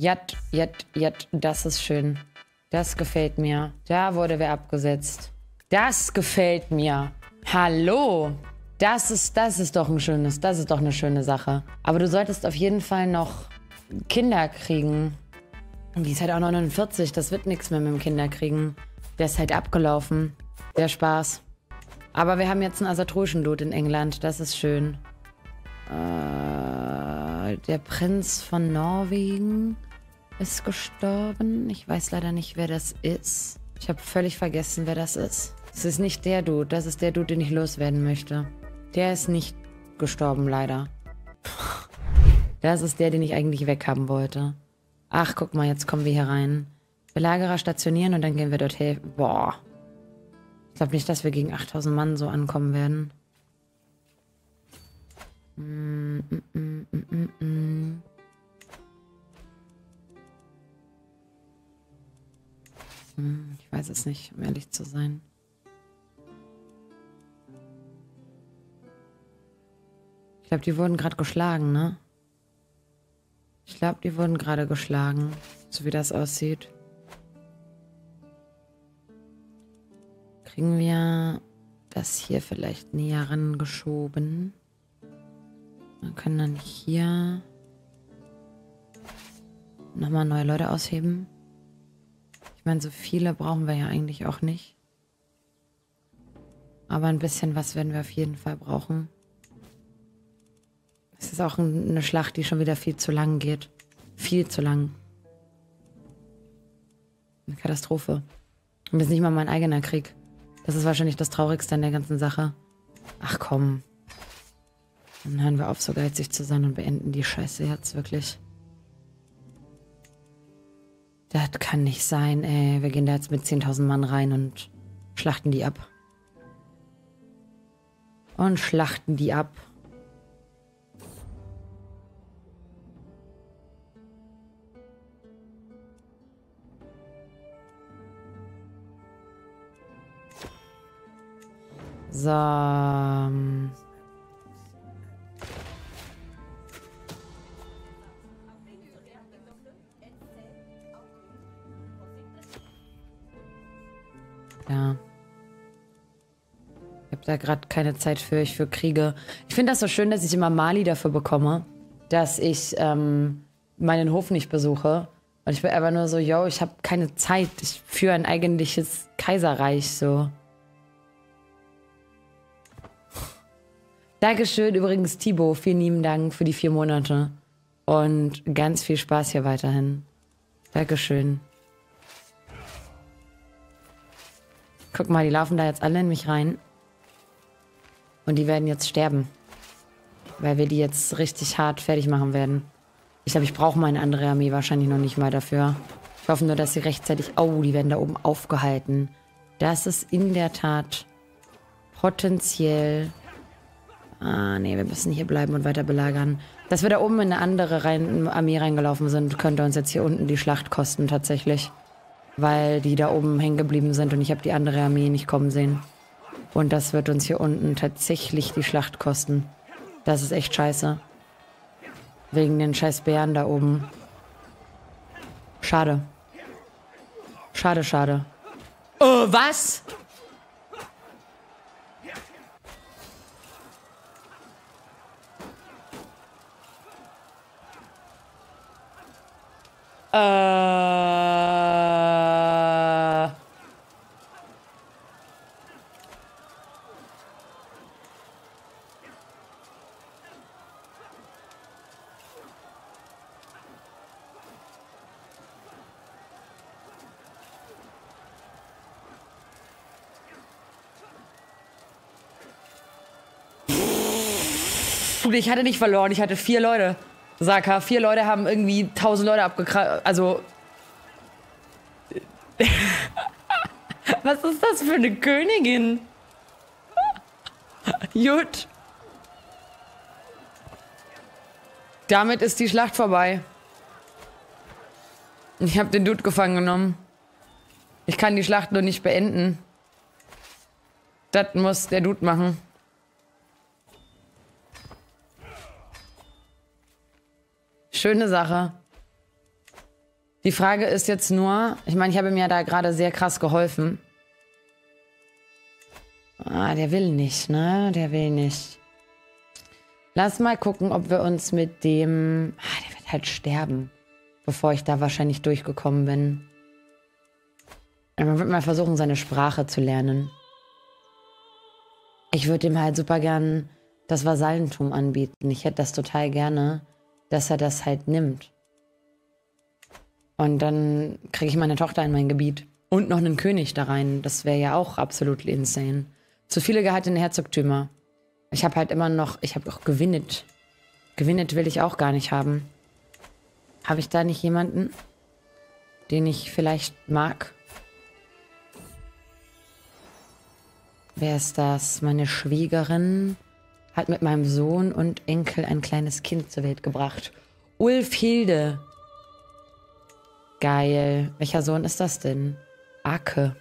Jat, jat, jat, das ist schön. Das gefällt mir. Da wurde wer abgesetzt. Das gefällt mir. Hallo. Das ist, das ist doch ein schönes, das ist doch eine schöne Sache. Aber du solltest auf jeden Fall noch Kinder kriegen. Die ist halt auch 49, das wird nichts mehr mit dem Kinderkriegen. Der ist halt abgelaufen. Der Spaß. Aber wir haben jetzt einen asatroischen Dude in England, das ist schön. Äh, der Prinz von Norwegen ist gestorben. Ich weiß leider nicht, wer das ist. Ich habe völlig vergessen, wer das ist. Es ist nicht der Dude, das ist der Dude, den ich loswerden möchte. Der ist nicht gestorben, leider. Das ist der, den ich eigentlich weghaben wollte. Ach, guck mal, jetzt kommen wir hier rein. Belagerer stationieren und dann gehen wir dorthin. Boah. Ich glaube nicht, dass wir gegen 8000 Mann so ankommen werden. Mm, mm, mm, ich weiß es nicht, um ehrlich zu sein. Ich glaube, die wurden gerade geschlagen, ne? Ich glaube, die wurden gerade geschlagen, so wie das aussieht. Kriegen wir das hier vielleicht näher rangeschoben? Wir können dann hier nochmal neue Leute ausheben. Meine, so viele brauchen wir ja eigentlich auch nicht. Aber ein bisschen was werden wir auf jeden Fall brauchen. Es ist auch eine Schlacht, die schon wieder viel zu lang geht. Viel zu lang. Eine Katastrophe. Und das ist nicht mal mein eigener Krieg. Das ist wahrscheinlich das Traurigste an der ganzen Sache. Ach komm. Dann hören wir auf, so geizig zu sein und beenden die Scheiße jetzt wirklich. Das kann nicht sein, ey. Wir gehen da jetzt mit 10.000 Mann rein und schlachten die ab. Und schlachten die ab. So. Ja. Ich habe da gerade keine Zeit für, ich für Kriege. Ich finde das so schön, dass ich immer Mali dafür bekomme, dass ich ähm, meinen Hof nicht besuche. Und ich bin einfach nur so, yo, ich habe keine Zeit. Ich führe ein eigentliches Kaiserreich, so. Dankeschön übrigens, Thibaut. Vielen lieben Dank für die vier Monate. Und ganz viel Spaß hier weiterhin. Dankeschön. Guck mal, die laufen da jetzt alle in mich rein. Und die werden jetzt sterben. Weil wir die jetzt richtig hart fertig machen werden. Ich glaube, ich brauche meine andere Armee wahrscheinlich noch nicht mal dafür. Ich hoffe nur, dass sie rechtzeitig... Oh, die werden da oben aufgehalten. Das ist in der Tat potenziell Ah, nee, wir müssen hier bleiben und weiter belagern. Dass wir da oben in eine andere Armee reingelaufen sind, könnte uns jetzt hier unten die Schlacht kosten, tatsächlich. Weil die da oben hängen geblieben sind und ich habe die andere Armee nicht kommen sehen. Und das wird uns hier unten tatsächlich die Schlacht kosten. Das ist echt scheiße. Wegen den scheiß Bären da oben. Schade. Schade, schade. Oh, was? Äh. Ich hatte nicht verloren, ich hatte vier Leute. Saka, vier Leute haben irgendwie tausend Leute abgekratzt. Also. Was ist das für eine Königin? Jut. Damit ist die Schlacht vorbei. Ich habe den Dude gefangen genommen. Ich kann die Schlacht nur nicht beenden. Das muss der Dude machen. Schöne Sache. Die Frage ist jetzt nur, ich meine, ich habe ja da gerade sehr krass geholfen. Ah, der will nicht, ne? Der will nicht. Lass mal gucken, ob wir uns mit dem... Ah, der wird halt sterben, bevor ich da wahrscheinlich durchgekommen bin. Man wird mal versuchen, seine Sprache zu lernen. Ich würde ihm halt super gern das Vasallentum anbieten. Ich hätte das total gerne, dass er das halt nimmt. Und dann kriege ich meine Tochter in mein Gebiet. Und noch einen König da rein. Das wäre ja auch absolut insane. Zu viele gehaltene Herzogtümer. Ich habe halt immer noch, ich habe auch gewinnet. Gewinnet will ich auch gar nicht haben. Habe ich da nicht jemanden, den ich vielleicht mag? Wer ist das? Meine Schwiegerin hat mit meinem Sohn und Enkel ein kleines Kind zur Welt gebracht. Ulf Hilde. Geil. Welcher Sohn ist das denn? Ake.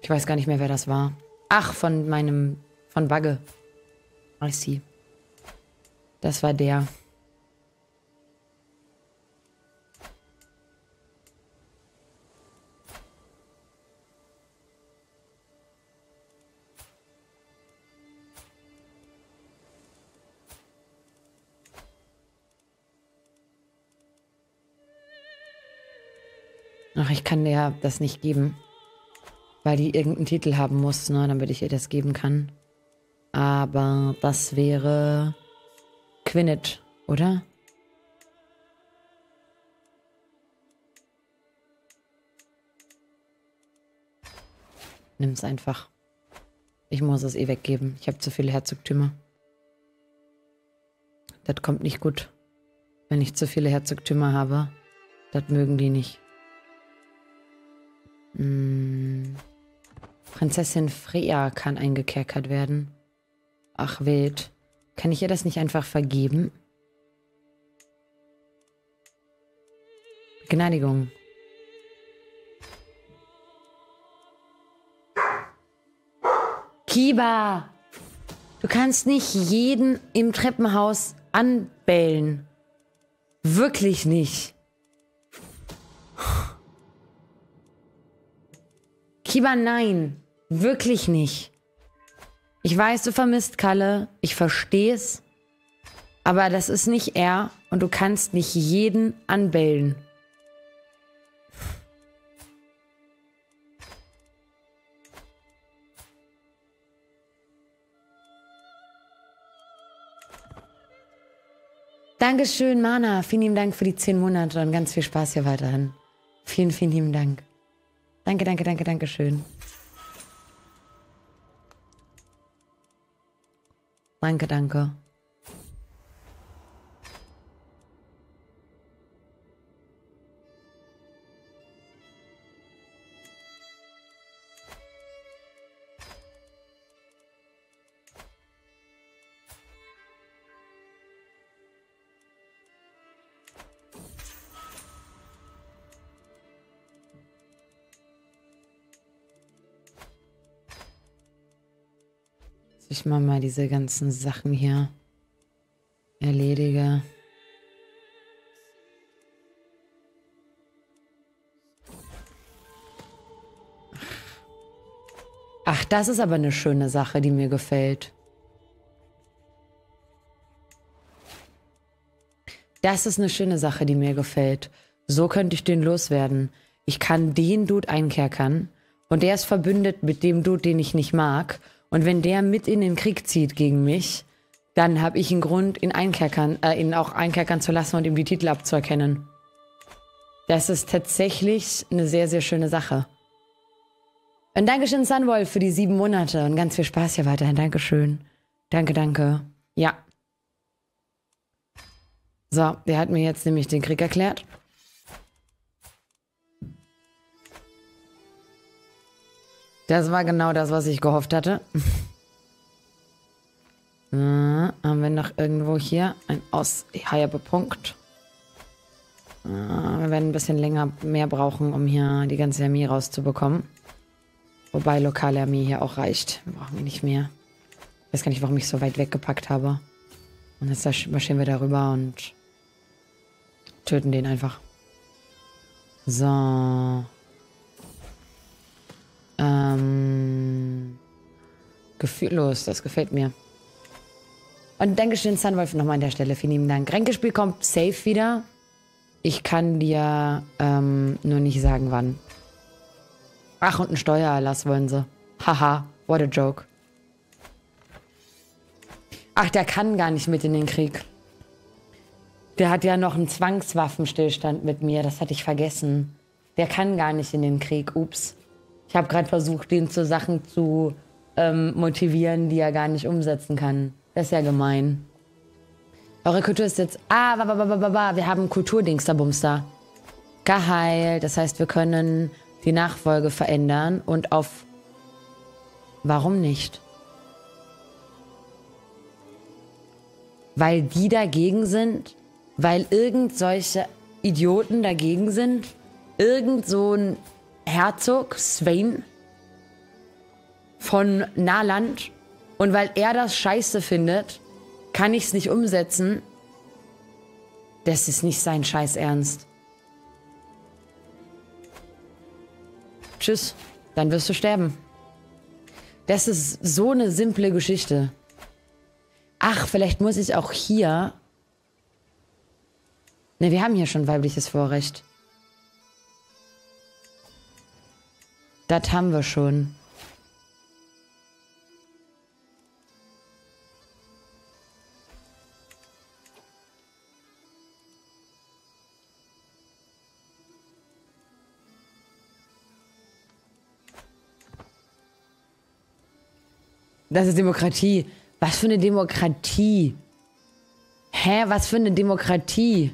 Ich weiß gar nicht mehr, wer das war. Ach, von meinem, von Bagge. I see. Das war der. Ach, ich kann dir das nicht geben. Weil die irgendeinen Titel haben muss, ne, damit ich ihr das geben kann. Aber das wäre Quinnet, oder? Nimm's einfach. Ich muss es eh weggeben. Ich habe zu viele Herzogtümer. Das kommt nicht gut. Wenn ich zu viele Herzogtümer habe, das mögen die nicht. Hm. Prinzessin Freya kann eingekerkert werden. Ach wild. Kann ich ihr das nicht einfach vergeben? Begnadigung. Kiba! Du kannst nicht jeden im Treppenhaus anbellen. Wirklich nicht. Kiba, nein. Wirklich nicht. Ich weiß, du vermisst Kalle. Ich verstehe es. Aber das ist nicht er und du kannst nicht jeden anbellen. Dankeschön, Mana. Vielen lieben Dank für die zehn Monate und ganz viel Spaß hier weiterhin. Vielen, vielen lieben Dank. Danke, danke, danke, danke schön. Danke, danke. Ich mal mal diese ganzen Sachen hier erledige. Ach, das ist aber eine schöne Sache, die mir gefällt. Das ist eine schöne Sache, die mir gefällt. So könnte ich den loswerden. Ich kann den Dude einkerkern und der ist verbündet mit dem Dude, den ich nicht mag. Und wenn der mit in den Krieg zieht gegen mich, dann habe ich einen Grund, ihn einkerkern, äh, ihn auch einkerkern zu lassen und ihm die Titel abzuerkennen. Das ist tatsächlich eine sehr, sehr schöne Sache. Und Dankeschön, Sunwolf, für die sieben Monate und ganz viel Spaß hier weiterhin. Dankeschön. Danke, danke. Ja. So, der hat mir jetzt nämlich den Krieg erklärt. Das war genau das, was ich gehofft hatte. so, haben wir noch irgendwo hier ein Aus-Punkt. Wir werden ein bisschen länger mehr brauchen, um hier die ganze Armee rauszubekommen. Wobei lokale Armee hier auch reicht. Brauchen wir nicht mehr. Ich weiß gar nicht, warum ich so weit weggepackt habe. Und jetzt marschieren wir darüber und töten den einfach. So. Ähm. Gefühllos, das gefällt mir. Und Dankeschön, Sunwolf, nochmal an der Stelle. Vielen lieben Dank. Ränkespiel kommt safe wieder. Ich kann dir ähm, nur nicht sagen, wann. Ach, und ein Steuererlass wollen sie. Haha, what a joke. Ach, der kann gar nicht mit in den Krieg. Der hat ja noch einen Zwangswaffenstillstand mit mir. Das hatte ich vergessen. Der kann gar nicht in den Krieg. Ups. Ich habe gerade versucht, den zu Sachen zu ähm, motivieren, die er gar nicht umsetzen kann. Das ist ja gemein. Eure Kultur ist jetzt... Ah, ba, ba, ba, ba, ba. wir haben Kulturdings da Bumster. Geheilt. Das heißt, wir können die Nachfolge verändern und auf... Warum nicht? Weil die dagegen sind? Weil irgend solche Idioten dagegen sind? Irgend so ein Herzog, Swain, von Nahland und weil er das scheiße findet, kann ich es nicht umsetzen. Das ist nicht sein Scheiß Ernst. Tschüss, dann wirst du sterben. Das ist so eine simple Geschichte. Ach, vielleicht muss ich auch hier... Ne, wir haben hier schon weibliches Vorrecht. Das haben wir schon. Das ist Demokratie. Was für eine Demokratie? Hä, was für eine Demokratie?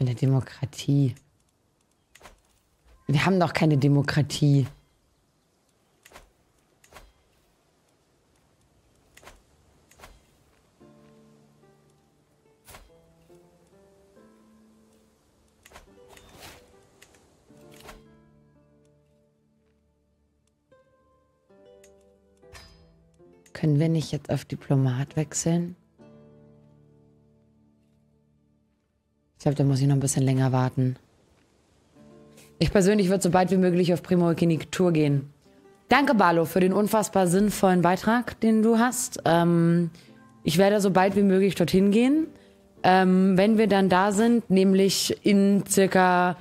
Für eine Demokratie? Wir haben doch keine Demokratie. Können wir nicht jetzt auf Diplomat wechseln? Ich glaube, da muss ich noch ein bisschen länger warten. Ich persönlich würde so bald wie möglich auf Primo Tour gehen. Danke, Barlo, für den unfassbar sinnvollen Beitrag, den du hast. Ähm, ich werde so bald wie möglich dorthin gehen. Ähm, wenn wir dann da sind, nämlich in circa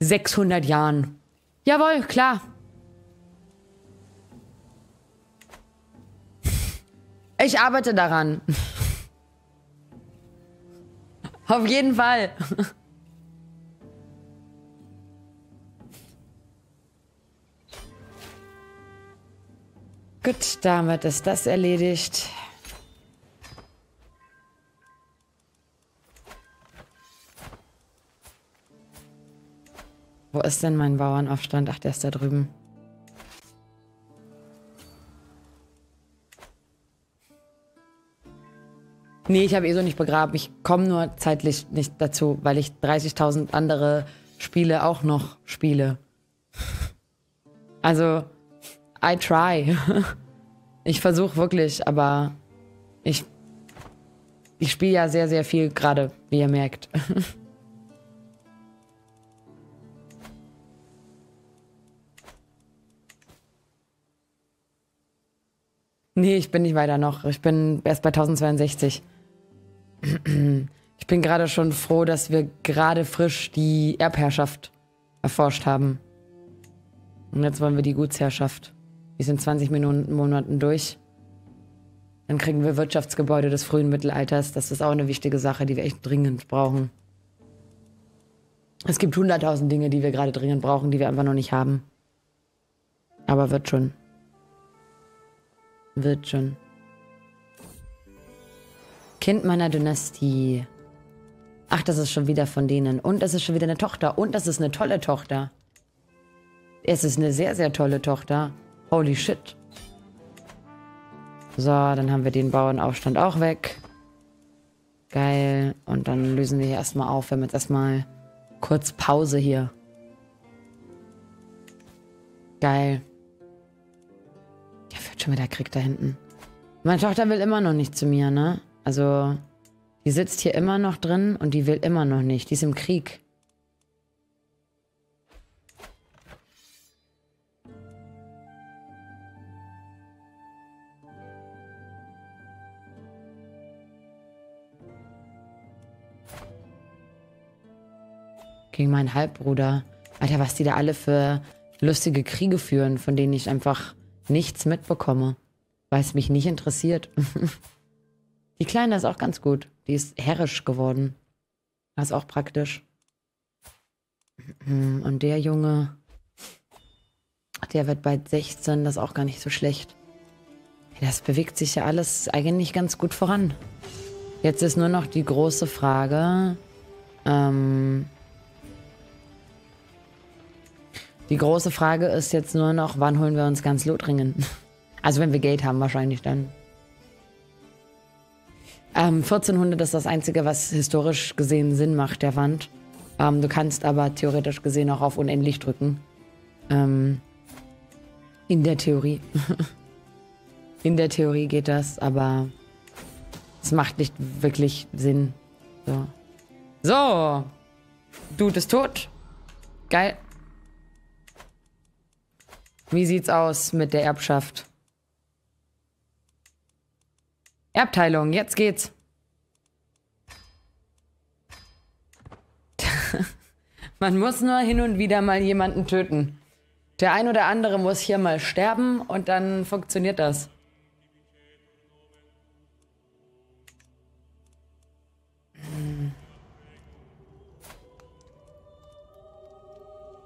600 Jahren. Jawohl, klar. Ich arbeite daran. Auf jeden Fall. Gut, damit ist das erledigt. Wo ist denn mein Bauernaufstand? Ach, der ist da drüben. Nee, ich habe eh so nicht begraben. Ich komme nur zeitlich nicht dazu, weil ich 30.000 andere Spiele auch noch spiele. Also, I try. Ich versuche wirklich, aber ich, ich spiele ja sehr, sehr viel gerade, wie ihr merkt. Nee, ich bin nicht weiter noch. Ich bin erst bei 1062. Ich bin gerade schon froh, dass wir gerade frisch die Erbherrschaft erforscht haben. Und jetzt wollen wir die Gutsherrschaft. Wir sind 20 Minuten, Monaten durch. Dann kriegen wir Wirtschaftsgebäude des frühen Mittelalters. Das ist auch eine wichtige Sache, die wir echt dringend brauchen. Es gibt hunderttausend Dinge, die wir gerade dringend brauchen, die wir einfach noch nicht haben. Aber wird schon. Wird schon. Kind meiner Dynastie. Ach, das ist schon wieder von denen. Und das ist schon wieder eine Tochter. Und das ist eine tolle Tochter. Es ist eine sehr, sehr tolle Tochter. Holy shit. So, dann haben wir den Bauernaufstand auch weg. Geil. Und dann lösen wir hier erstmal auf. Wir haben jetzt erstmal kurz Pause hier. Geil. Schon wieder Krieg da hinten. Meine Tochter will immer noch nicht zu mir, ne? Also, die sitzt hier immer noch drin und die will immer noch nicht. Die ist im Krieg. Gegen meinen Halbbruder. Alter, was die da alle für lustige Kriege führen, von denen ich einfach nichts mitbekomme, weil es mich nicht interessiert. die Kleine ist auch ganz gut. Die ist herrisch geworden. Das ist auch praktisch. Und der Junge, der wird bald 16, das ist auch gar nicht so schlecht. Das bewegt sich ja alles eigentlich ganz gut voran. Jetzt ist nur noch die große Frage, ähm, Die große Frage ist jetzt nur noch, wann holen wir uns ganz Lothringen? Also wenn wir Geld haben, wahrscheinlich dann. Ähm, 1400 ist das Einzige, was historisch gesehen Sinn macht, der Wand. Ähm, du kannst aber theoretisch gesehen auch auf unendlich drücken. Ähm, in der Theorie. in der Theorie geht das, aber es macht nicht wirklich Sinn. So. So. Dude ist tot. Geil. Wie sieht's aus mit der Erbschaft? Erbteilung, jetzt geht's. Man muss nur hin und wieder mal jemanden töten. Der ein oder andere muss hier mal sterben und dann funktioniert das.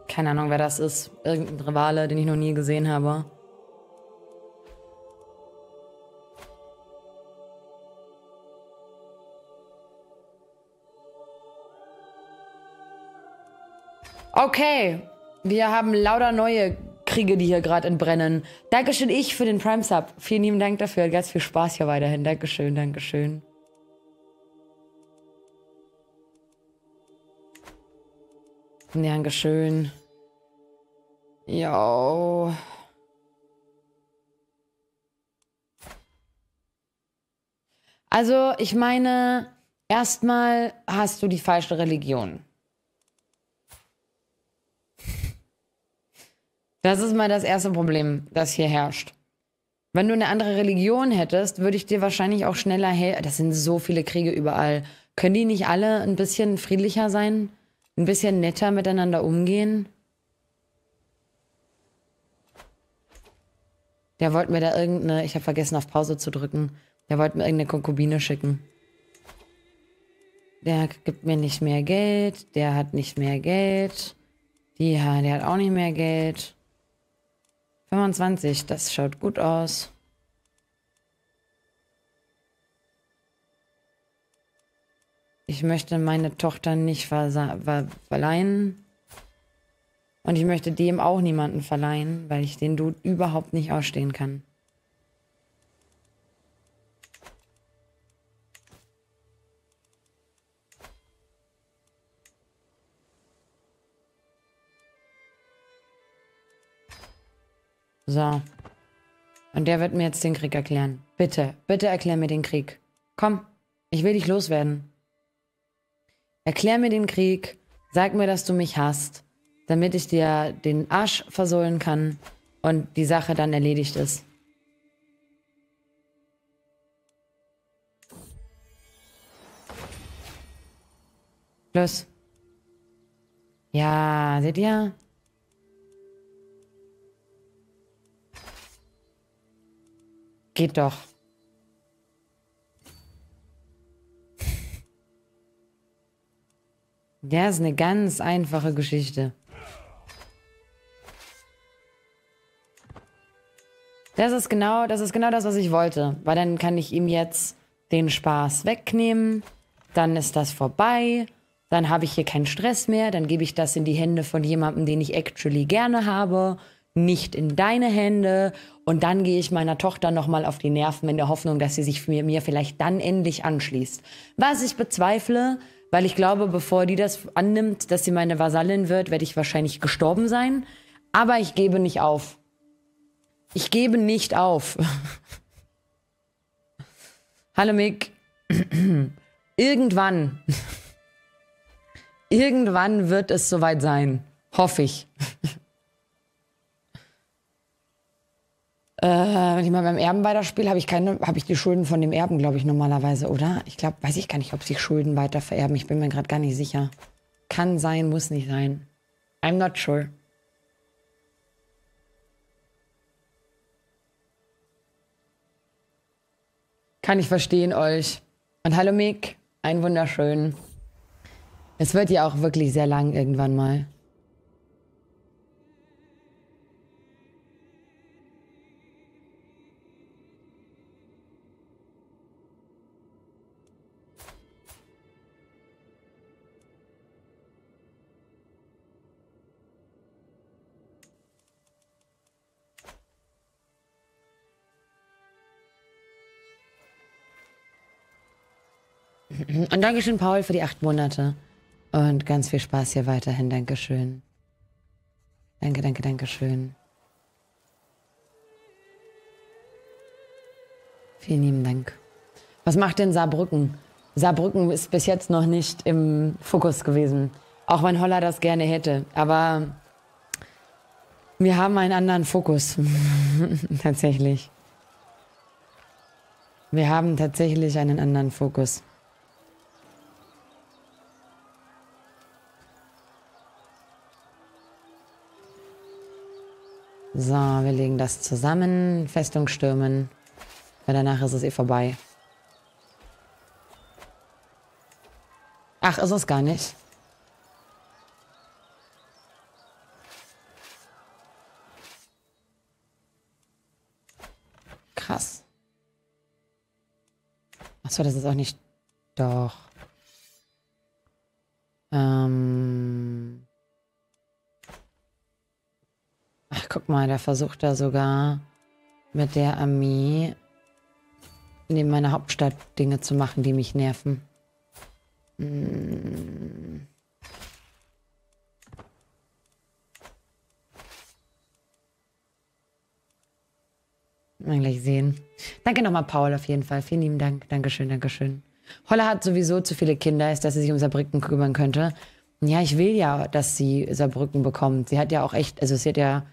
Keine Ahnung, wer das ist. Irgendein Rivale, den ich noch nie gesehen habe. Okay, wir haben lauter neue Kriege, die hier gerade entbrennen. Dankeschön ich für den Prime Sub. Vielen lieben Dank dafür. Ganz viel Spaß hier weiterhin. Dankeschön, Dankeschön. Dankeschön. Jo. Also, ich meine, erstmal hast du die falsche Religion. Das ist mal das erste Problem, das hier herrscht. Wenn du eine andere Religion hättest, würde ich dir wahrscheinlich auch schneller helfen. Das sind so viele Kriege überall. Können die nicht alle ein bisschen friedlicher sein? Ein bisschen netter miteinander umgehen? Der wollte mir da irgendeine, ich habe vergessen auf Pause zu drücken, der wollte mir irgendeine Konkubine schicken. Der gibt mir nicht mehr Geld, der hat nicht mehr Geld. Die, der hat auch nicht mehr Geld. 25, das schaut gut aus. Ich möchte meine Tochter nicht verleihen. Und ich möchte dem auch niemanden verleihen, weil ich den Dude überhaupt nicht ausstehen kann. So. Und der wird mir jetzt den Krieg erklären. Bitte, bitte erklär mir den Krieg. Komm, ich will dich loswerden. Erklär mir den Krieg. Sag mir, dass du mich hast damit ich dir den Arsch versohlen kann und die Sache dann erledigt ist. Los. Ja, seht ihr? Geht doch. Der ist eine ganz einfache Geschichte. Das ist genau, das ist genau das, was ich wollte. Weil dann kann ich ihm jetzt den Spaß wegnehmen. Dann ist das vorbei. Dann habe ich hier keinen Stress mehr. Dann gebe ich das in die Hände von jemandem, den ich actually gerne habe. Nicht in deine Hände. Und dann gehe ich meiner Tochter nochmal auf die Nerven in der Hoffnung, dass sie sich mir, mir vielleicht dann endlich anschließt. Was ich bezweifle, weil ich glaube, bevor die das annimmt, dass sie meine Vasallin wird, werde ich wahrscheinlich gestorben sein. Aber ich gebe nicht auf. Ich gebe nicht auf. Hallo Mick. Irgendwann. Irgendwann wird es soweit sein. Hoffe ich. äh, wenn ich mal beim Erben weiterspiele, habe ich keine, habe ich die Schulden von dem Erben, glaube ich, normalerweise, oder? Ich glaube, weiß ich gar nicht, ob sich Schulden weiter vererben. Ich bin mir gerade gar nicht sicher. Kann sein, muss nicht sein. I'm not sure. Kann ich verstehen euch. Und hallo Mick, ein wunderschön. Es wird ja auch wirklich sehr lang irgendwann mal. Und Dankeschön, Paul, für die acht Monate. Und ganz viel Spaß hier weiterhin. Dankeschön. Danke, danke, Dankeschön. Vielen lieben Dank. Was macht denn Saarbrücken? Saarbrücken ist bis jetzt noch nicht im Fokus gewesen. Auch wenn Holler das gerne hätte. Aber wir haben einen anderen Fokus. tatsächlich. Wir haben tatsächlich einen anderen Fokus. So, wir legen das zusammen. Festung stürmen. Weil danach ist es eh vorbei. Ach, ist es gar nicht. Krass. Achso, das ist auch nicht... Doch. Ähm... Ach, guck mal, der versucht da sogar mit der Armee neben meiner Hauptstadt Dinge zu machen, die mich nerven. Hm. Mal gleich sehen. Danke nochmal, Paul, auf jeden Fall. Vielen lieben Dank. Dankeschön, Dankeschön. Holler hat sowieso zu viele Kinder, ist, dass sie sich um Saarbrücken kümmern könnte. Ja, ich will ja, dass sie Saarbrücken bekommt. Sie hat ja auch echt, also sie hat ja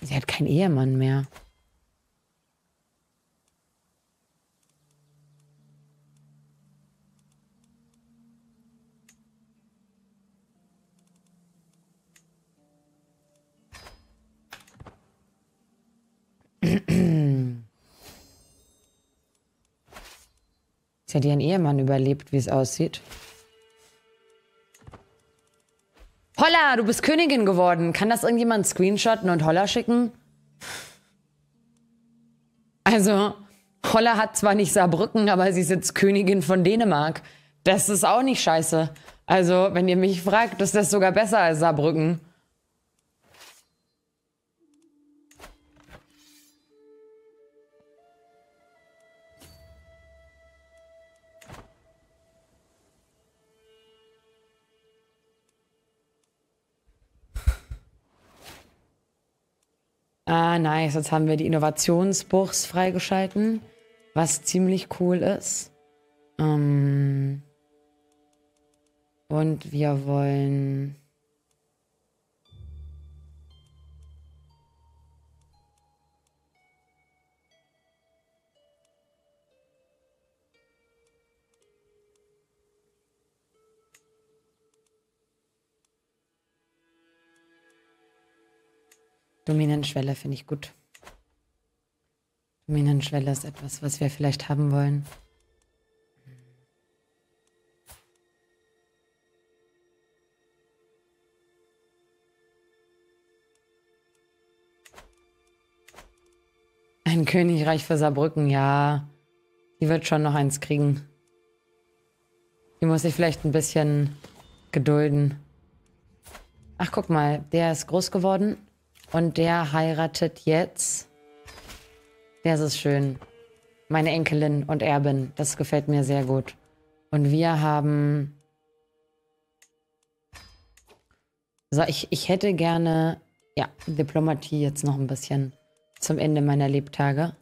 Sie hat keinen Ehemann mehr. Sie hat ihren Ehemann überlebt, wie es aussieht. Holla, du bist Königin geworden. Kann das irgendjemand screenshotten und Holla schicken? Also, Holla hat zwar nicht Saarbrücken, aber sie ist jetzt Königin von Dänemark. Das ist auch nicht scheiße. Also, wenn ihr mich fragt, ist das sogar besser als Saarbrücken. Ah, nice. Jetzt haben wir die Innovationsbuchs freigeschalten, was ziemlich cool ist. Ähm und wir wollen... Dominanzschwelle finde ich gut. Dominanzschwelle ist etwas, was wir vielleicht haben wollen. Ein Königreich für Saarbrücken, ja. Die wird schon noch eins kriegen. Die muss sich vielleicht ein bisschen gedulden. Ach, guck mal, der ist groß geworden. Und der heiratet jetzt. Das ist schön. Meine Enkelin und Erbin. Das gefällt mir sehr gut. Und wir haben... So, ich, ich hätte gerne ja, Diplomatie jetzt noch ein bisschen zum Ende meiner Lebtage.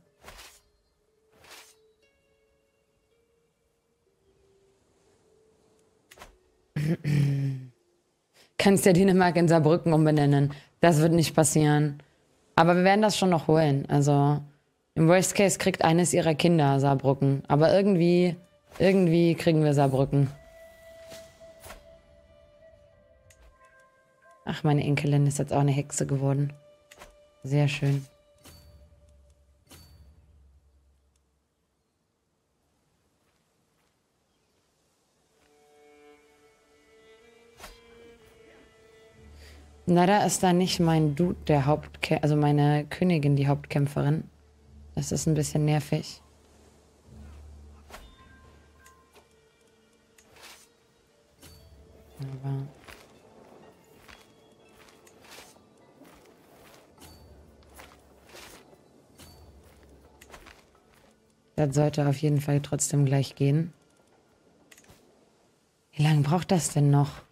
Kannst ja Dänemark in Saarbrücken umbenennen. Das wird nicht passieren. Aber wir werden das schon noch holen. Also im Worst Case kriegt eines ihrer Kinder Saarbrücken. Aber irgendwie, irgendwie kriegen wir Saarbrücken. Ach, meine Enkelin ist jetzt auch eine Hexe geworden. Sehr schön. Leider ist da nicht mein Dude der Hauptkämpfer, also meine Königin die Hauptkämpferin. Das ist ein bisschen nervig. Aber das sollte auf jeden Fall trotzdem gleich gehen. Wie lange braucht das denn noch?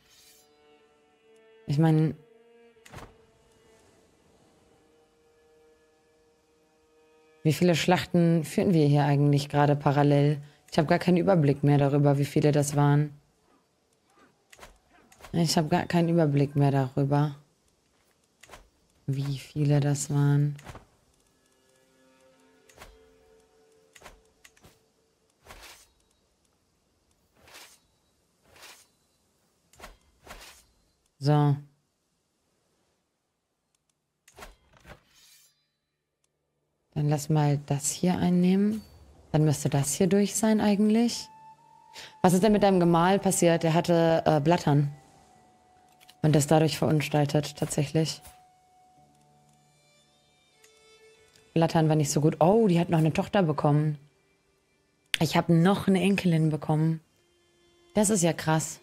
Ich meine, Wie viele Schlachten führen wir hier eigentlich gerade parallel? Ich habe gar keinen Überblick mehr darüber, wie viele das waren. Ich habe gar keinen Überblick mehr darüber, wie viele das waren. So. Dann lass mal das hier einnehmen. Dann müsste das hier durch sein eigentlich. Was ist denn mit deinem Gemahl passiert? Der hatte äh, Blattern. Und ist dadurch verunstaltet, tatsächlich. Blattern war nicht so gut. Oh, die hat noch eine Tochter bekommen. Ich habe noch eine Enkelin bekommen. Das ist ja krass.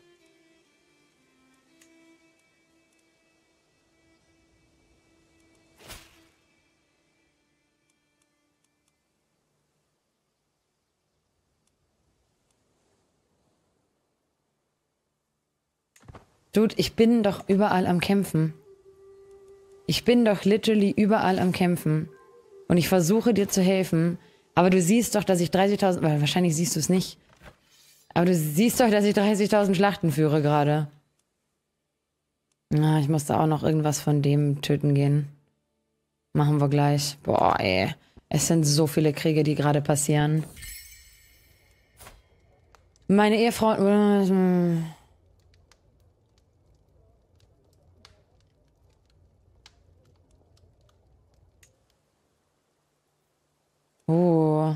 Dude, ich bin doch überall am Kämpfen. Ich bin doch literally überall am Kämpfen. Und ich versuche dir zu helfen. Aber du siehst doch, dass ich 30.000... Weil wahrscheinlich siehst du es nicht. Aber du siehst doch, dass ich 30.000 Schlachten führe gerade. Na, ich musste auch noch irgendwas von dem töten gehen. Machen wir gleich. Boah, ey. Es sind so viele Kriege, die gerade passieren. Meine Ehefrau... Oh.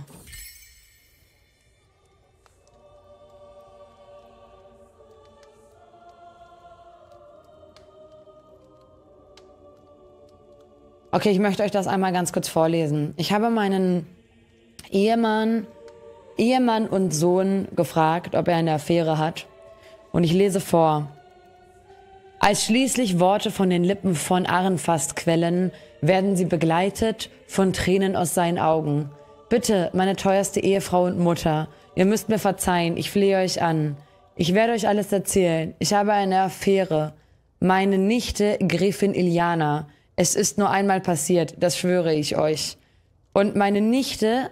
Okay, ich möchte euch das einmal ganz kurz vorlesen. Ich habe meinen Ehemann, Ehemann und Sohn gefragt, ob er eine Affäre hat. Und ich lese vor. Als schließlich Worte von den Lippen von Arnfast quellen, werden sie begleitet von Tränen aus seinen Augen. Bitte, meine teuerste Ehefrau und Mutter, ihr müsst mir verzeihen, ich flehe euch an. Ich werde euch alles erzählen. Ich habe eine Affäre. Meine Nichte, Gräfin Iliana. Es ist nur einmal passiert, das schwöre ich euch. Und meine Nichte,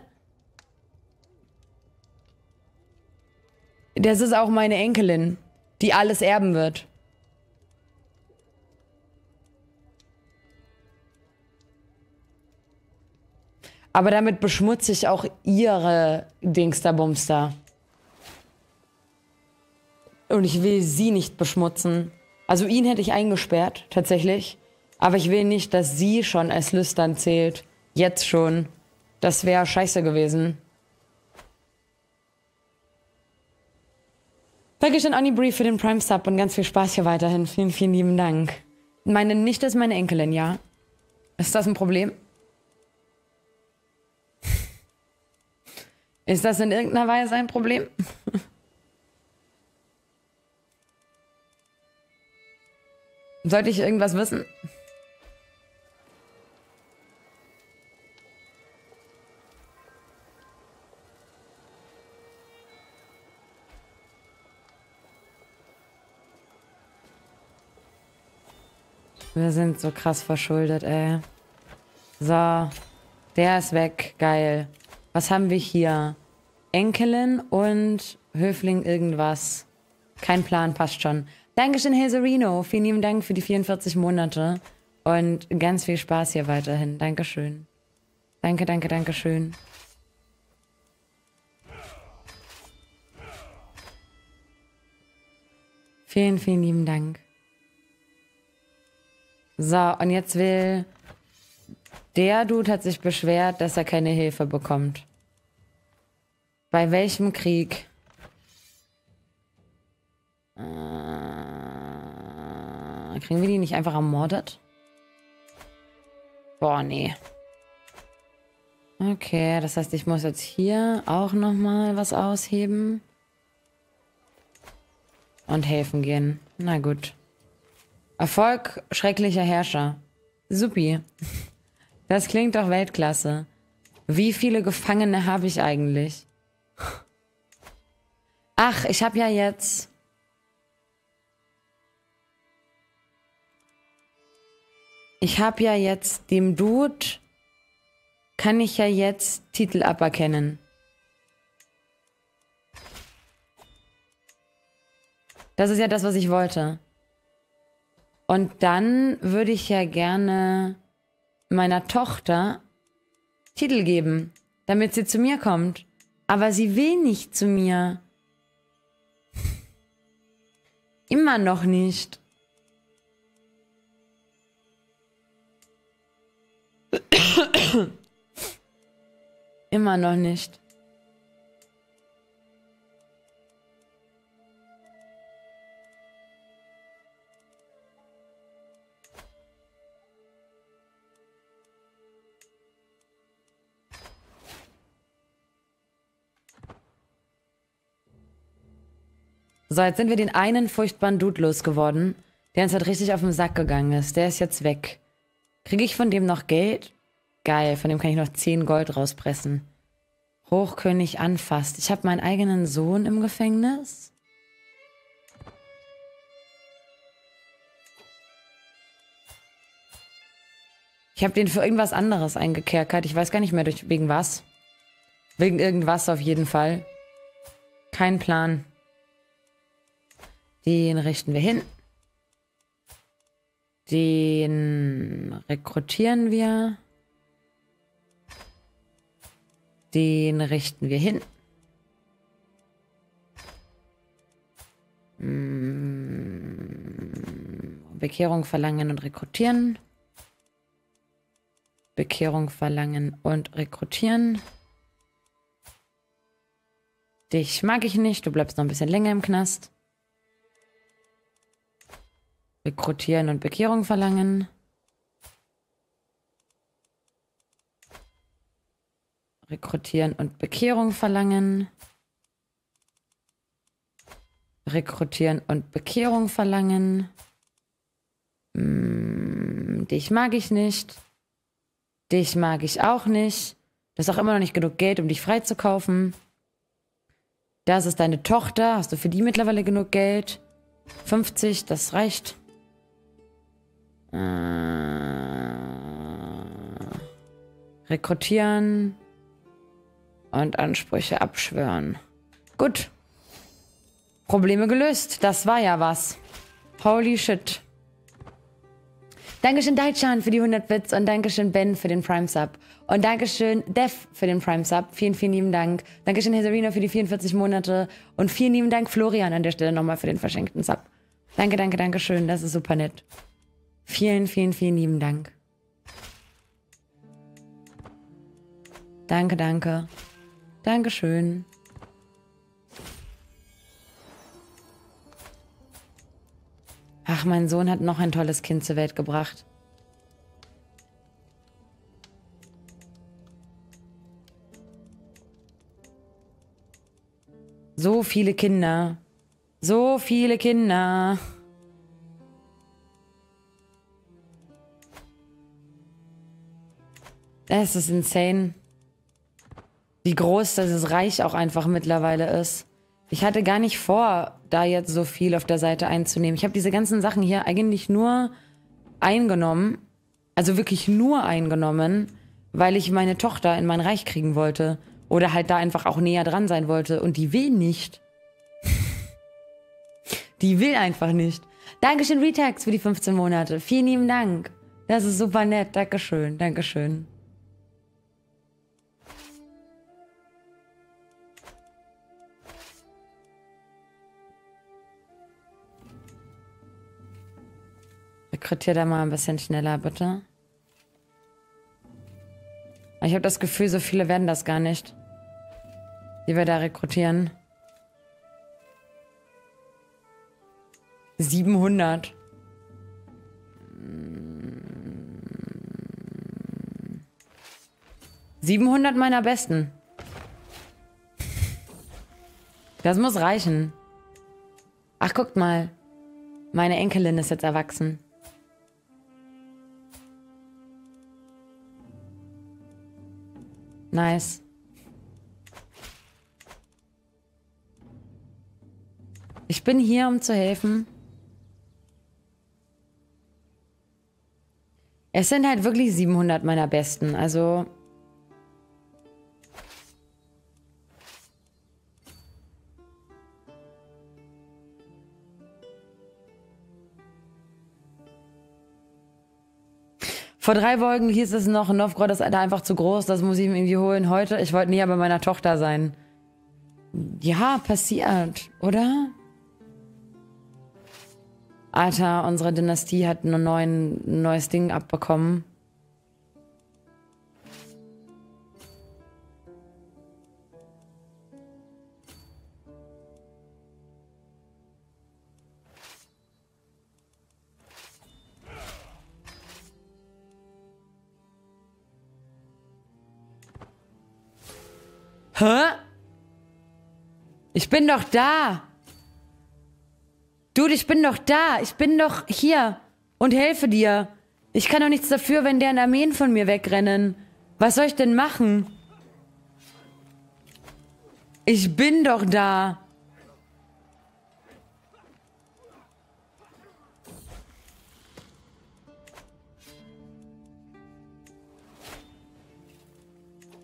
das ist auch meine Enkelin, die alles erben wird. Aber damit beschmutze ich auch ihre Dingsterbumster. Und ich will sie nicht beschmutzen. Also ihn hätte ich eingesperrt, tatsächlich. Aber ich will nicht, dass sie schon als lüstern zählt. Jetzt schon. Das wäre scheiße gewesen. Dankeschön, Annie für den Prime Sub und ganz viel Spaß hier weiterhin. Vielen, vielen lieben Dank. Meine Nichte ist meine Enkelin, ja? Ist das ein Problem? Ist das in irgendeiner Weise ein Problem? Sollte ich irgendwas wissen? Wir sind so krass verschuldet, ey. So. Der ist weg. Geil. Was haben wir hier? Enkelin und Höfling irgendwas. Kein Plan, passt schon. Dankeschön, Hazelino. Vielen lieben Dank für die 44 Monate. Und ganz viel Spaß hier weiterhin. Dankeschön. Danke, danke, danke schön. Vielen, vielen lieben Dank. So, und jetzt will der Dude hat sich beschwert, dass er keine Hilfe bekommt. Bei welchem Krieg? Äh, kriegen wir die nicht einfach ermordet? Boah, nee. Okay, das heißt, ich muss jetzt hier auch nochmal was ausheben. Und helfen gehen. Na gut. Erfolg schrecklicher Herrscher. Supi. Das klingt doch Weltklasse. Wie viele Gefangene habe ich eigentlich? Ach, ich habe ja jetzt... Ich habe ja jetzt dem Dude... Kann ich ja jetzt Titel aberkennen. Das ist ja das, was ich wollte. Und dann würde ich ja gerne meiner Tochter Titel geben, damit sie zu mir kommt. Aber sie will nicht zu mir. Immer noch nicht. Immer noch nicht. So, jetzt sind wir den einen furchtbaren Dude losgeworden, der uns halt richtig auf den Sack gegangen ist. Der ist jetzt weg. Kriege ich von dem noch Geld? Geil, von dem kann ich noch 10 Gold rauspressen. Hochkönig anfasst. Ich habe meinen eigenen Sohn im Gefängnis. Ich habe den für irgendwas anderes eingekerkert. Ich weiß gar nicht mehr durch, wegen was. Wegen irgendwas auf jeden Fall. Kein Plan. Den richten wir hin. Den rekrutieren wir. Den richten wir hin. Mm, Bekehrung verlangen und rekrutieren. Bekehrung verlangen und rekrutieren. Dich mag ich nicht, du bleibst noch ein bisschen länger im Knast. Rekrutieren und Bekehrung verlangen. Rekrutieren und Bekehrung verlangen. Rekrutieren und Bekehrung verlangen. Hm, dich mag ich nicht. Dich mag ich auch nicht. Du hast auch immer noch nicht genug Geld, um dich freizukaufen. Das ist deine Tochter. Hast du für die mittlerweile genug Geld? 50, das reicht. Äh, rekrutieren und Ansprüche abschwören. Gut. Probleme gelöst. Das war ja was. Holy shit. Dankeschön Daichan für die 100 Bits und Dankeschön Ben für den Prime Sub. Und Dankeschön Dev für den Prime Sub. Vielen, vielen lieben Dank. Dankeschön Hezarina für die 44 Monate. Und vielen lieben Dank Florian an der Stelle nochmal für den verschenkten Sub. Danke, danke, danke schön. Das ist super nett. Vielen, vielen, vielen lieben Dank. Danke, danke. Dankeschön. Ach, mein Sohn hat noch ein tolles Kind zur Welt gebracht. So viele Kinder. So viele Kinder. Es ist insane, wie groß dieses Reich auch einfach mittlerweile ist. Ich hatte gar nicht vor, da jetzt so viel auf der Seite einzunehmen. Ich habe diese ganzen Sachen hier eigentlich nur eingenommen, also wirklich nur eingenommen, weil ich meine Tochter in mein Reich kriegen wollte. Oder halt da einfach auch näher dran sein wollte. Und die will nicht. die will einfach nicht. Dankeschön, Retax, für die 15 Monate. Vielen lieben Dank. Das ist super nett. Dankeschön, Dankeschön. Rekrutier da mal ein bisschen schneller, bitte. Ich habe das Gefühl, so viele werden das gar nicht, die wir da rekrutieren. 700. Siebenhundert meiner Besten. Das muss reichen. Ach, guckt mal. Meine Enkelin ist jetzt erwachsen. Nice. Ich bin hier, um zu helfen. Es sind halt wirklich 700 meiner Besten, also... Vor drei Folgen hieß es noch, Novgorod ist da einfach zu groß, das muss ich ihm irgendwie holen. Heute, ich wollte näher bei meiner Tochter sein. Ja, passiert, oder? Alter, unsere Dynastie hat ein neues Ding abbekommen. Hä? Ich bin doch da. Dude, ich bin doch da. Ich bin doch hier und helfe dir. Ich kann doch nichts dafür, wenn deren Armeen von mir wegrennen. Was soll ich denn machen? Ich bin doch da.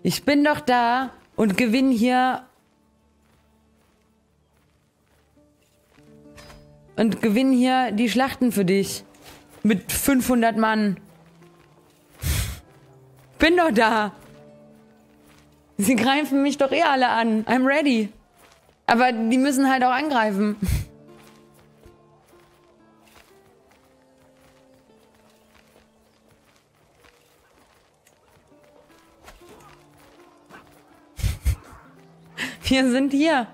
Ich bin doch da und gewinne hier und gewinne hier die Schlachten für dich mit 500 Mann. Bin doch da. Sie greifen mich doch eh alle an. I'm ready. Aber die müssen halt auch angreifen. Wir sind hier.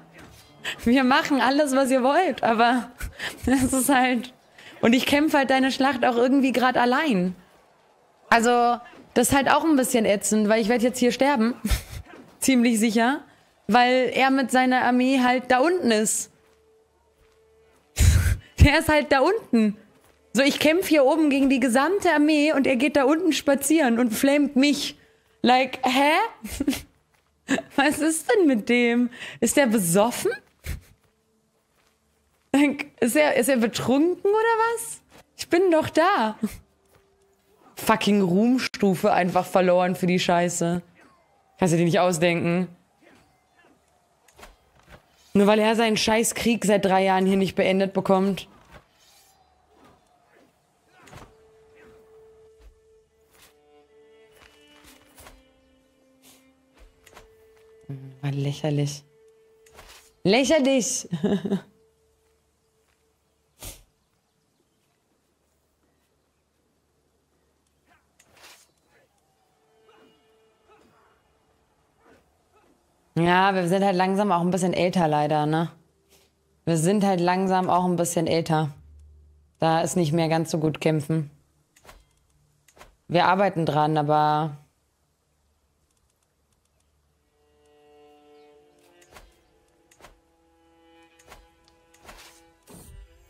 Wir machen alles, was ihr wollt, aber das ist halt. Und ich kämpfe halt deine Schlacht auch irgendwie gerade allein. Also, das ist halt auch ein bisschen ätzend, weil ich werde jetzt hier sterben. Ziemlich sicher. Weil er mit seiner Armee halt da unten ist. Der ist halt da unten. So, ich kämpfe hier oben gegen die gesamte Armee und er geht da unten spazieren und flamet mich. Like, hä? Was ist denn mit dem? Ist der besoffen? Ist er, ist er betrunken oder was? Ich bin doch da. Fucking Ruhmstufe einfach verloren für die Scheiße. Kannst du dir nicht ausdenken. Nur weil er seinen Scheißkrieg seit drei Jahren hier nicht beendet bekommt. War lächerlich. Lächerlich! ja, wir sind halt langsam auch ein bisschen älter leider, ne? Wir sind halt langsam auch ein bisschen älter. Da ist nicht mehr ganz so gut kämpfen. Wir arbeiten dran, aber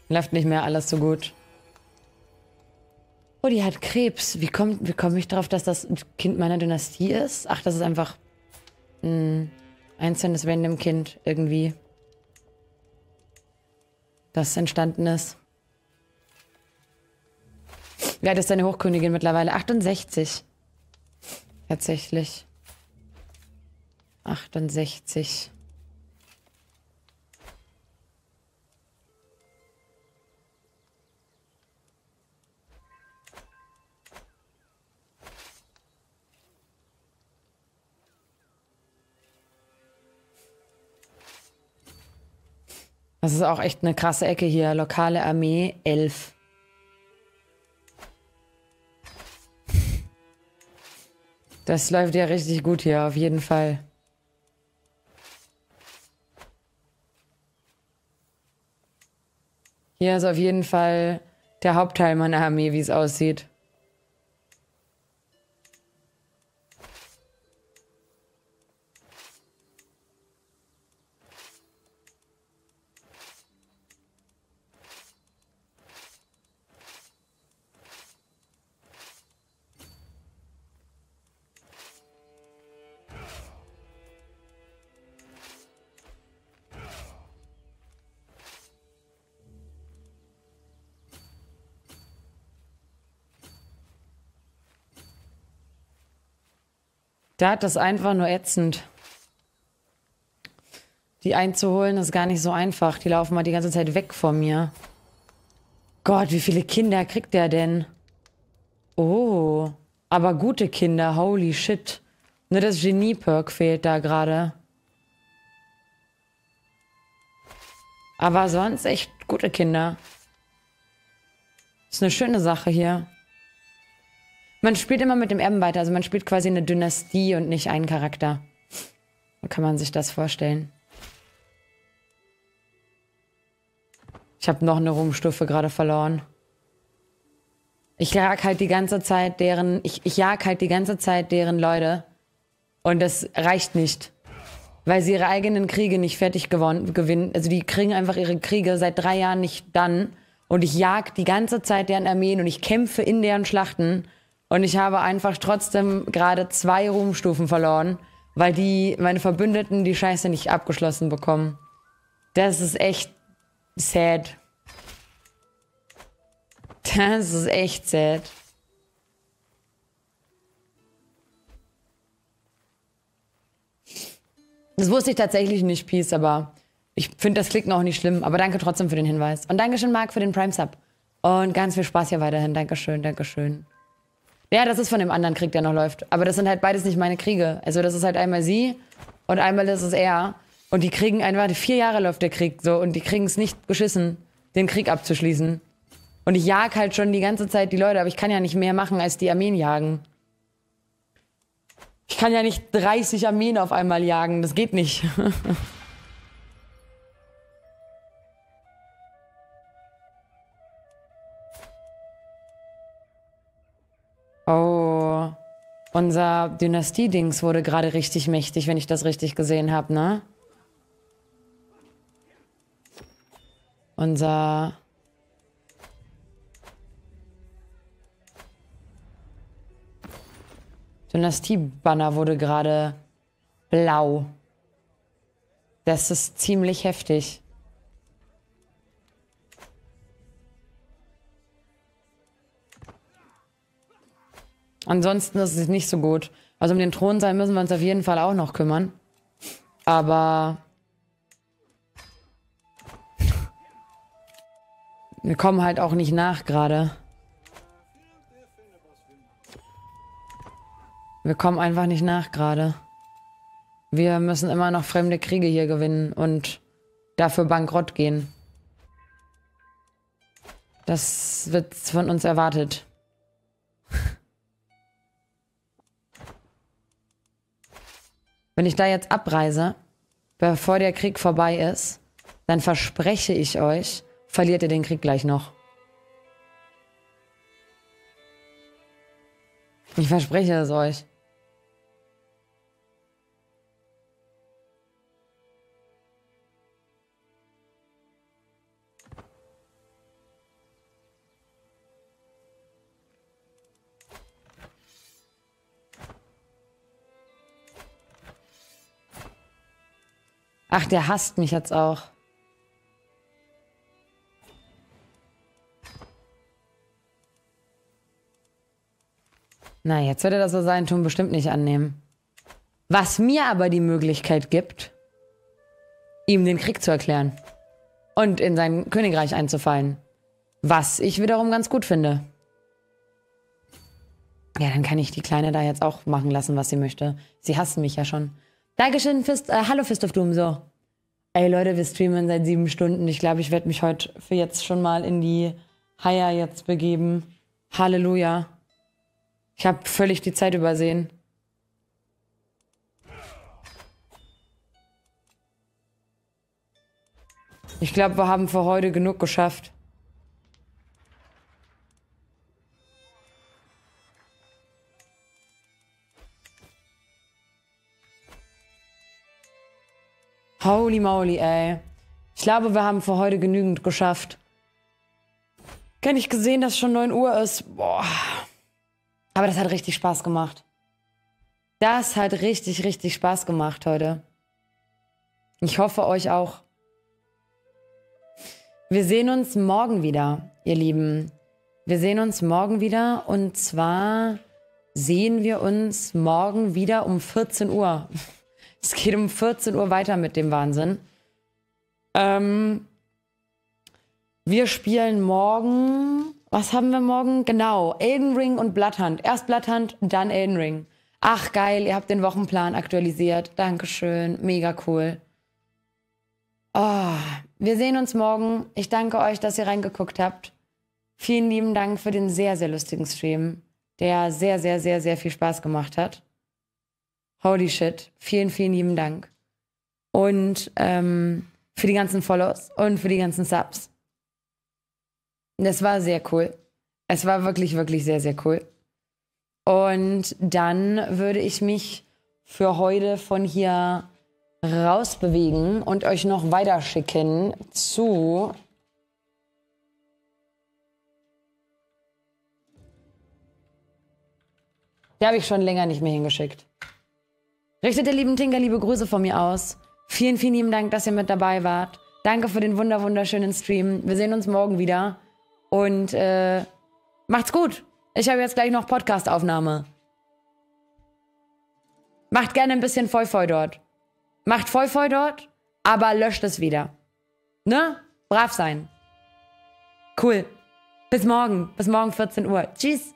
Läuft nicht mehr alles so gut. Oh, die hat Krebs. Wie komme wie komm ich darauf, dass das ein Kind meiner Dynastie ist? Ach, das ist einfach ein einzelnes random Kind irgendwie. Das entstanden ist. Wie alt ist deine Hochkönigin mittlerweile? 68. Tatsächlich. 68. Das ist auch echt eine krasse Ecke hier. Lokale Armee 11. Das läuft ja richtig gut hier, auf jeden Fall. Hier ist auf jeden Fall der Hauptteil meiner Armee, wie es aussieht. Da hat das einfach nur ätzend. Die einzuholen ist gar nicht so einfach. Die laufen mal die ganze Zeit weg von mir. Gott, wie viele Kinder kriegt der denn? Oh, aber gute Kinder, holy shit. Nur das Genie-Perk fehlt da gerade. Aber sonst echt gute Kinder. Ist eine schöne Sache hier. Man spielt immer mit dem Erben weiter. Also man spielt quasi eine Dynastie und nicht einen Charakter. So kann man sich das vorstellen. Ich habe noch eine Ruhmstufe gerade verloren. Ich jag halt die ganze Zeit deren, ich, ich jag halt die ganze Zeit deren Leute. Und das reicht nicht. Weil sie ihre eigenen Kriege nicht fertig gewonnen, gewinnen. Also die kriegen einfach ihre Kriege seit drei Jahren nicht dann. Und ich jag die ganze Zeit deren Armeen und ich kämpfe in deren Schlachten. Und ich habe einfach trotzdem gerade zwei Ruhmstufen verloren, weil die, meine Verbündeten die Scheiße nicht abgeschlossen bekommen. Das ist echt sad. Das ist echt sad. Das wusste ich tatsächlich nicht, Peace, aber ich finde das Klicken auch nicht schlimm. Aber danke trotzdem für den Hinweis. Und Dankeschön, Marc, für den Prime-Sub. Und ganz viel Spaß hier weiterhin. Dankeschön, Dankeschön. Ja, das ist von dem anderen Krieg, der noch läuft. Aber das sind halt beides nicht meine Kriege. Also das ist halt einmal sie und einmal ist es er. Und die kriegen einfach, vier Jahre läuft der Krieg so und die kriegen es nicht geschissen, den Krieg abzuschließen. Und ich jag halt schon die ganze Zeit die Leute, aber ich kann ja nicht mehr machen, als die Armeen jagen. Ich kann ja nicht 30 Armeen auf einmal jagen, das geht nicht. unser Dynastie-Dings wurde gerade richtig mächtig, wenn ich das richtig gesehen habe, ne? Unser... Dynastie-Banner wurde gerade blau. Das ist ziemlich heftig. Ansonsten ist es nicht so gut. Also um den Thronsaal müssen wir uns auf jeden Fall auch noch kümmern. Aber wir kommen halt auch nicht nach gerade. Wir kommen einfach nicht nach gerade. Wir müssen immer noch fremde Kriege hier gewinnen und dafür bankrott gehen. Das wird von uns erwartet. Wenn ich da jetzt abreise, bevor der Krieg vorbei ist, dann verspreche ich euch, verliert ihr den Krieg gleich noch. Ich verspreche es euch. Ach, der hasst mich jetzt auch. Na, jetzt wird er das so sein tun bestimmt nicht annehmen. Was mir aber die Möglichkeit gibt, ihm den Krieg zu erklären und in sein Königreich einzufallen. Was ich wiederum ganz gut finde. Ja, dann kann ich die Kleine da jetzt auch machen lassen, was sie möchte. Sie hassen mich ja schon. Dankeschön, Fist, äh, hallo Fist of Doom, so. Ey Leute, wir streamen seit sieben Stunden. Ich glaube, ich werde mich heute für jetzt schon mal in die Haier jetzt begeben. Halleluja. Ich habe völlig die Zeit übersehen. Ich glaube, wir haben für heute genug geschafft. Holy moly, ey. Ich glaube, wir haben für heute genügend geschafft. Kenn ich gesehen, dass schon 9 Uhr ist. Boah. Aber das hat richtig Spaß gemacht. Das hat richtig, richtig Spaß gemacht heute. Ich hoffe euch auch. Wir sehen uns morgen wieder, ihr Lieben. Wir sehen uns morgen wieder und zwar sehen wir uns morgen wieder um 14 Uhr. Es geht um 14 Uhr weiter mit dem Wahnsinn. Ähm, wir spielen morgen. Was haben wir morgen? Genau, Elden Ring und Bloodhunt. Erst Bloodhunt, dann Elden Ring. Ach geil, ihr habt den Wochenplan aktualisiert. Dankeschön, mega cool. Oh, wir sehen uns morgen. Ich danke euch, dass ihr reingeguckt habt. Vielen lieben Dank für den sehr, sehr lustigen Stream, der sehr, sehr, sehr, sehr viel Spaß gemacht hat. Holy shit. Vielen, vielen lieben Dank. Und ähm, für die ganzen Follows und für die ganzen Subs. Das war sehr cool. Es war wirklich, wirklich sehr, sehr cool. Und dann würde ich mich für heute von hier rausbewegen und euch noch weiterschicken zu Da habe ich schon länger nicht mehr hingeschickt. Richtet der lieben Tinker liebe Grüße von mir aus. Vielen, vielen lieben Dank, dass ihr mit dabei wart. Danke für den wunder wunderschönen Stream. Wir sehen uns morgen wieder. Und äh, macht's gut. Ich habe jetzt gleich noch Podcast-Aufnahme. Macht gerne ein bisschen Vollfeu dort. Macht Vollfeu dort, aber löscht es wieder. Ne? Brav sein. Cool. Bis morgen. Bis morgen 14 Uhr. Tschüss.